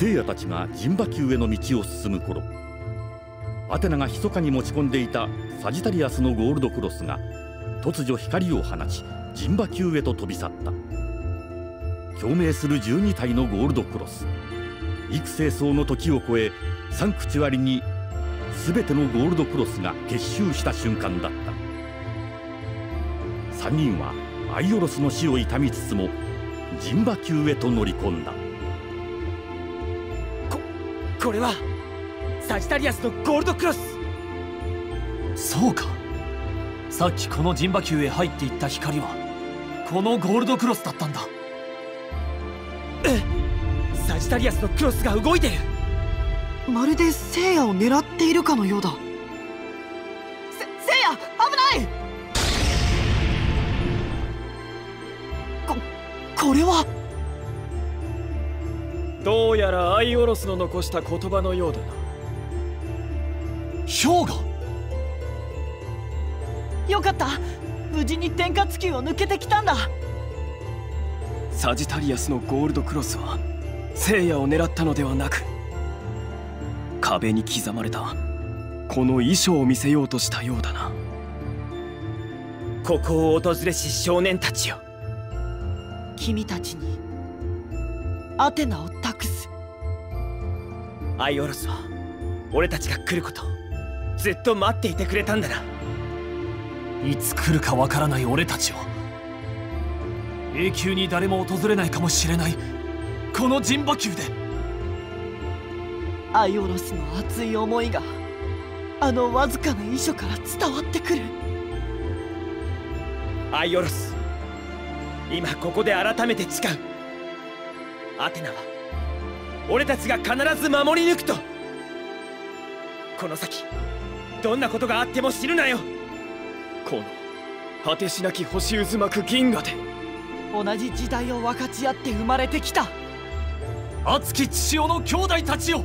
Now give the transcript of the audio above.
聖夜たちが陣馬宮への道を進む頃アテナが密かに持ち込んでいたサジタリアスのゴールドクロスが突如光を放ち陣馬宮へと飛び去った。共鳴する12体のゴールドクロス。幾世層の時を超えサンクチュアリに全てのゴールドクロスが結集した瞬間だった。3人はアイオロスの死を悼みつつも陣馬宮へと乗り込んだ。これはサジタリアスのゴールドクロス。そうか。さっきこの陣馬宮へ入っていった光はこのゴールドクロスだったんだ。えサジタリアスのクロスが動いてる。まるで聖夜を狙っているかのようだ。せ聖夜危ない！ここれはどうやらアイオロスの残した言葉のようだな。氷河？よかった。無事に天下地球を抜けてきたんだ。サジタリアスのゴールドクロスは聖夜を狙ったのではなく壁に刻まれたこの衣装を見せようとしたようだな。ここを訪れし少年たちよ。君たちにアテナをアイオロスは俺たちが来ることをずっと待っていてくれたんだな。いつ来るかわからない俺たちを。永久に誰も訪れないかもしれない。この陣馬宮で。アイオロスの熱い思いがあのわずかな遺書から伝わってくる。アイオロス今ここで改めて誓う。アテナは俺たちが必ず守り抜くと。この先どんなことがあっても知るなよ。この果てしなき星渦巻く銀河で。同じ時代を分かち合って生まれてきた。熱き父親の兄弟たちよ